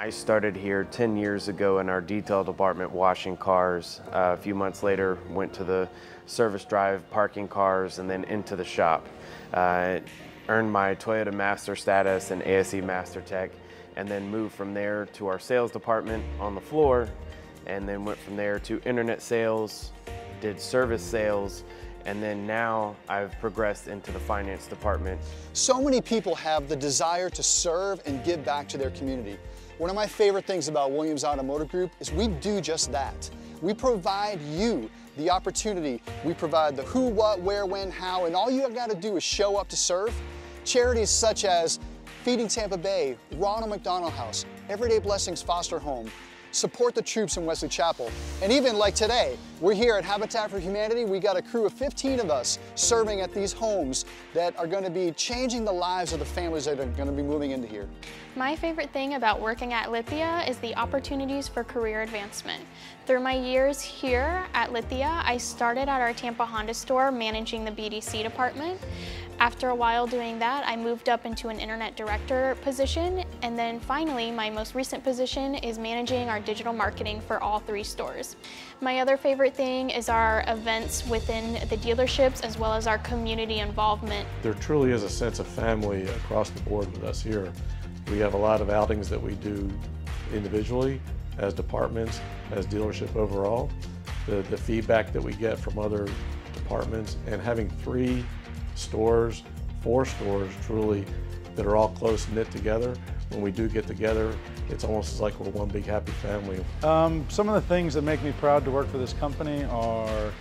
I started here 10 years ago in our detail department washing cars. Uh, a few months later, went to the service drive parking cars and then into the shop. Uh, earned my Toyota Master status and ASE Master Tech and then moved from there to our sales department on the floor and then went from there to internet sales, did service sales, and then now I've progressed into the finance department. So many people have the desire to serve and give back to their community. One of my favorite things about Williams Automotive Group is we do just that. We provide you the opportunity. We provide the who, what, where, when, how, and all you have got to do is show up to serve. Charities such as Feeding Tampa Bay, Ronald McDonald House, Everyday Blessings Foster Home, support the troops in Wesley Chapel. And even like today, we're here at Habitat for Humanity. We got a crew of 15 of us serving at these homes that are going to be changing the lives of the families that are going to be moving into here. My favorite thing about working at Lithia is the opportunities for career advancement. Through my years here at Lithia, I started at our Tampa Honda store managing the BDC department. After a while doing that, I moved up into an internet director position, and then finally, my most recent position is managing our digital marketing for all three stores. My other favorite thing is our events within the dealerships as well as our community involvement. There truly is a sense of family across the board with us here. We have a lot of outings that we do individually, as departments, as dealership overall. The, the feedback that we get from other departments and having three stores, four stores truly, that are all close knit together. When we do get together, it's almost like we're one big happy family. Um, some of the things that make me proud to work for this company are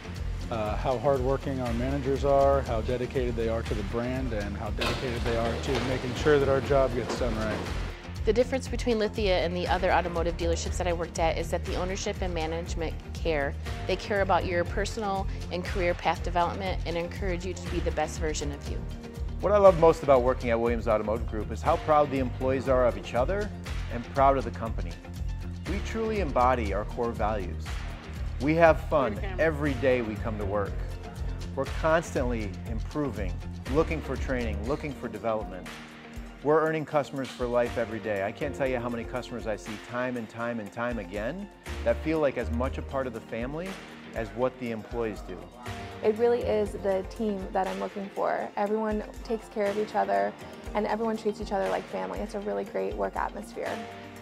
uh, how hardworking our managers are, how dedicated they are to the brand, and how dedicated they are to making sure that our job gets done right. The difference between Lithia and the other automotive dealerships that I worked at is that the ownership and management care. They care about your personal and career path development and encourage you to be the best version of you. What I love most about working at Williams Automotive Group is how proud the employees are of each other and proud of the company. We truly embody our core values. We have fun every day we come to work. We're constantly improving, looking for training, looking for development. We're earning customers for life every day. I can't tell you how many customers I see time and time and time again that feel like as much a part of the family as what the employees do. It really is the team that I'm looking for. Everyone takes care of each other and everyone treats each other like family. It's a really great work atmosphere.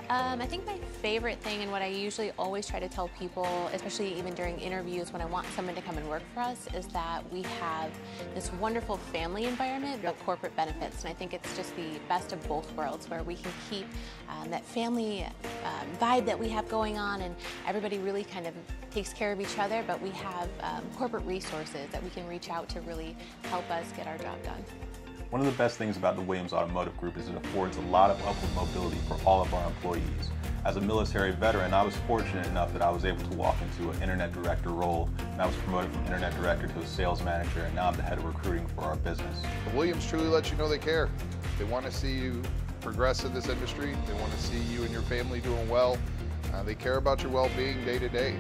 Um, I think my favorite thing and what I usually always try to tell people, especially even during interviews when I want someone to come and work for us, is that we have this wonderful family environment but corporate benefits. And I think it's just the best of both worlds where we can keep um, that family um, vibe that we have going on and everybody really kind of takes care of each other, but we have um, corporate resources that we can reach out to really help us get our job done. One of the best things about the Williams Automotive Group is it affords a lot of upward mobility for all of our employees. As a military veteran, I was fortunate enough that I was able to walk into an internet director role, and I was promoted from internet director to a sales manager, and now I'm the head of recruiting for our business. Williams truly lets you know they care. They want to see you progress in this industry. They want to see you and your family doing well. Uh, they care about your well-being day to day.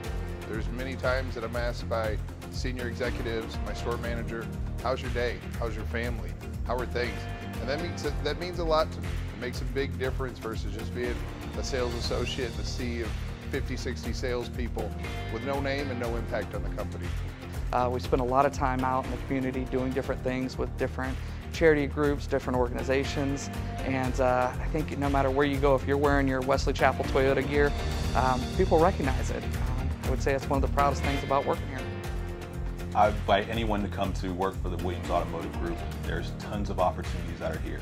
There's many times that I'm asked by senior executives, my store manager, how's your day? How's your family? How are things? And that means that means a lot to me. It makes a big difference versus just being a sales associate in a sea of 50, 60 salespeople with no name and no impact on the company. Uh, we spend a lot of time out in the community doing different things with different charity groups, different organizations, and uh, I think no matter where you go, if you're wearing your Wesley Chapel Toyota gear, um, people recognize it. I would say it's one of the proudest things about working here. I invite anyone to come to work for the Williams Automotive Group. There's tons of opportunities that are here.